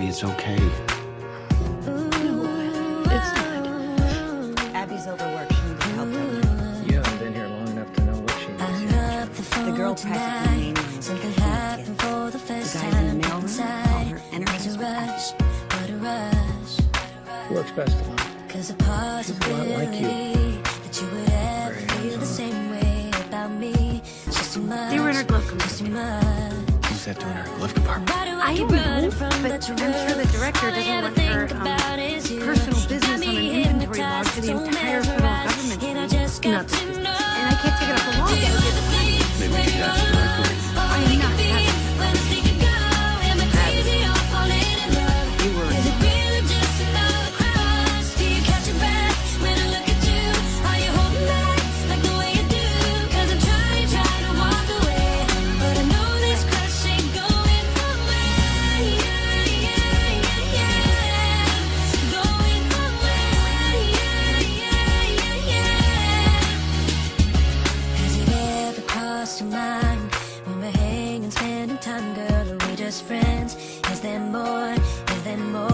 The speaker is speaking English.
Abby. It's okay. It's not. Abby's overworked. She needs help from you. You haven't been here long enough to know what she needs yet. The girl practically named me Something happened for the kid. first The guys in the mailroom inside. called her What a Energizer rush, what a rush. Works best alone. Cause a a lot possibility like you. that you would ever feel the same way about me. Just too much. They were in her glove compartment. Much. That doing in her glove compartment? I keep don't running know, but I'm sure truth? the director doesn't want her, um, about is you. personal business on an inventory log hypnotized, for the entire federal government. and I just got Not to this know. And I can't take it off the wall. Maybe we could ask directly. I am not happy. Time, girl? Are we just friends? Is there more? Is there more?